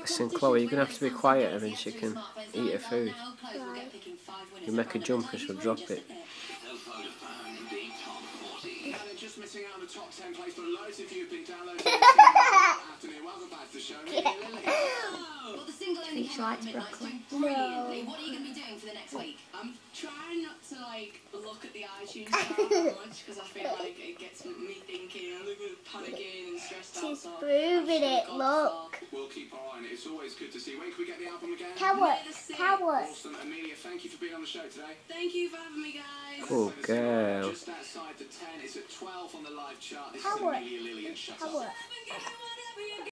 Listen, Chloe, you're going to have to be quiet quieter than she can eat her food. Right. You make a jump and she'll drop it. she likes broccoli. No. What are you going to be doing for the next week? I'm trying not to like look at the iTunes chart much because I feel like it gets me thinking. She's so proving it, look. We'll keep our eye on it. It's always good to see. When can we get the album again? Carrot, carrot. Awesome. Amelia, thank you for being on the show today. Thank you for having me, guys. Cool So girl. Just outside the 10. It's at 12 on the live chart. This is Amelia Lily and Shut Up.